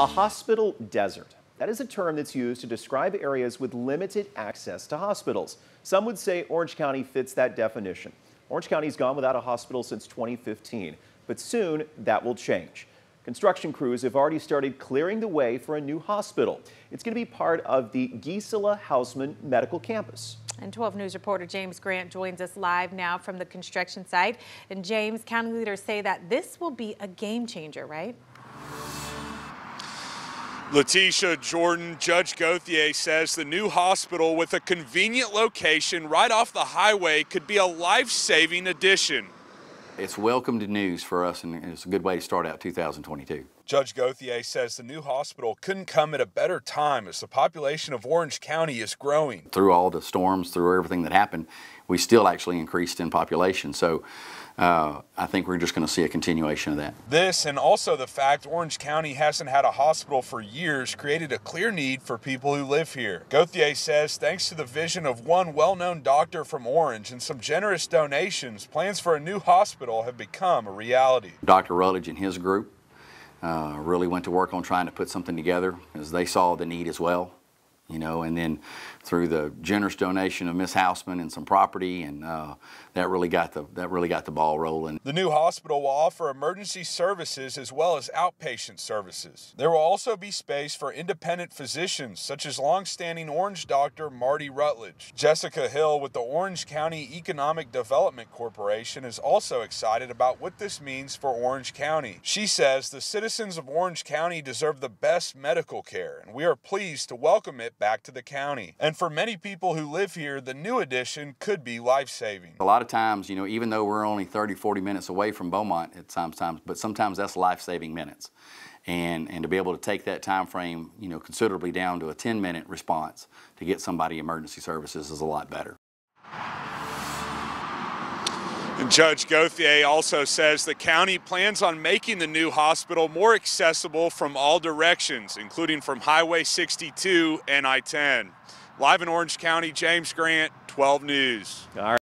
A hospital desert. That is a term that's used to describe areas with limited access to hospitals. Some would say Orange County fits that definition. Orange County's gone without a hospital since 2015, but soon that will change. Construction crews have already started clearing the way for a new hospital. It's going to be part of the Gisela Hausman Medical Campus. And 12 News reporter James Grant joins us live now from the construction site. And James, county leaders say that this will be a game changer, right? Letitia Jordan, Judge Gothia says the new hospital with a convenient location right off the highway could be a life-saving addition. It's welcomed news for us and it's a good way to start out 2022. Judge Gothia says the new hospital couldn't come at a better time as the population of Orange County is growing. Through all the storms, through everything that happened, we still actually increased in population. So uh, I think we're just going to see a continuation of that. This and also the fact Orange County hasn't had a hospital for years created a clear need for people who live here. Gothia says thanks to the vision of one well-known doctor from Orange and some generous donations, plans for a new hospital have become a reality. Dr. Rutledge and his group Uh, really went to work on trying to put something together as they saw the need as well you know, and then through the generous donation of Miss Hausman and some property, and uh, that really got the that really got the ball rolling. The new hospital will offer emergency services as well as outpatient services. There will also be space for independent physicians, such as longstanding Orange doctor Marty Rutledge. Jessica Hill with the Orange County Economic Development Corporation is also excited about what this means for Orange County. She says the citizens of Orange County deserve the best medical care, and we are pleased to welcome it back to the county. And for many people who live here, the new addition could be life-saving. A lot of times, you know, even though we're only 30, 40 minutes away from Beaumont at times, but sometimes that's life-saving minutes. And, and to be able to take that time frame, you know, considerably down to a 10-minute response to get somebody emergency services is a lot better. Judge Gothia also says the county plans on making the new hospital more accessible from all directions, including from Highway 62 and I-10. Live in Orange County, James Grant, 12 News. All right.